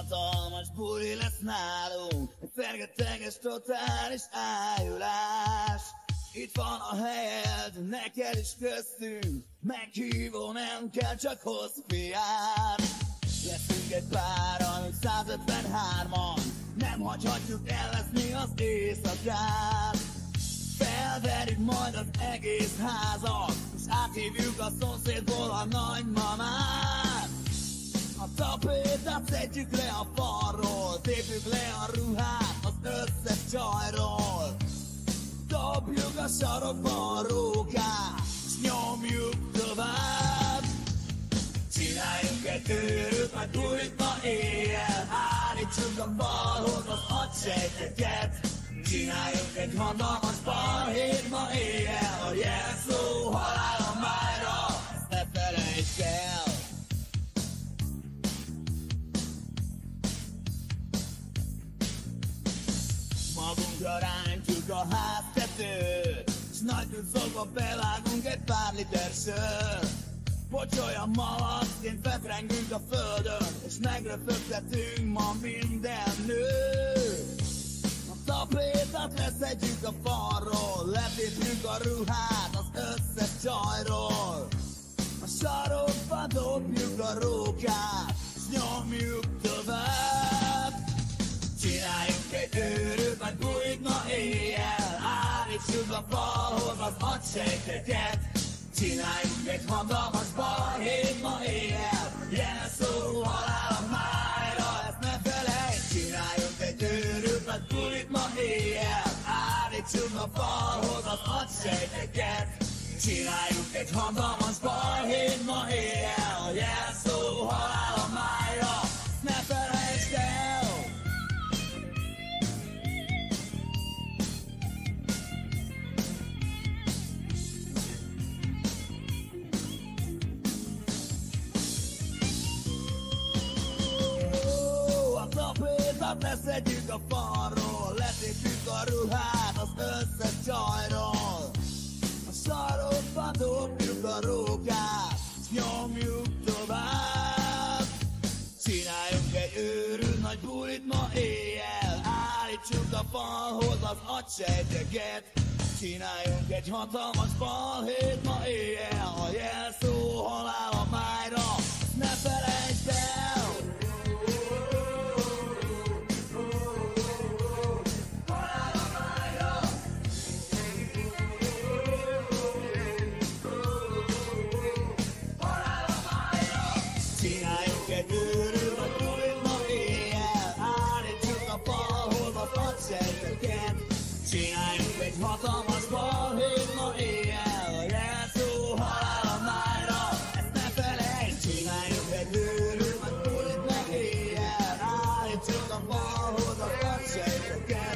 Hatalmas buli lesz nálunk. Egy fergeteges totális ájulás. Itt van a helyed, neked is köztünk. Meghívó, nem kell csak hozz fiát Leszünk egy páran, 153-an Nem hagyhatjuk elveszni az éjszakát. Felverjük majd az egész házat És áthívjuk a szomszédból a nagymamát A tapétát szedjük le a falról Tépjük le a ruhát az összes csajról. Dobjuk a sarokba a rókát És nyomjuk tovább. Csináljunk egy őrült, majd újt ma éjjel. Állítsuk a falhoz az agysejteket. Csináljunk egy hatalmas balhét ma éjjel. A jelszó halál Magunkra rántjuk a háztetőt S nagy szolva bevágunk egy pár liter sört Pocsolyan malacként fetrengünk a földön És megröpögtetünk ma minden nőt. Tapétát leszedjük a falról Letépjük a ruhát az agysejteket Csináljunk egy hatalmas balhét ma éjjel. Jelszó halál a májra, ezt ne felejtsd. Csináljunk egy őrült, majd bújt ma éjjel. Állítsuk a falhoz az agysejteket Csináljuk egy hatalmas balhét ma éjjel tapétát leszedjük a falról Letépjük a ruhát az összes csajról. A sarokba dobjuk a rókát S nyomjuk tovább. Csináljunk egy őrült nagy bulit ma éjjel Állítsuk a falhoz az agysejteket. Csináljunk egy hatalmas balhét ma éjjel A jelszó halál hatalmas balhét ma éjjel, a jelszó halál a májra. Ezt ne felejtsd, csináljuk egy bőrű, majd meg éjjel. Állítsuk a balhoz a kacsait, a kell.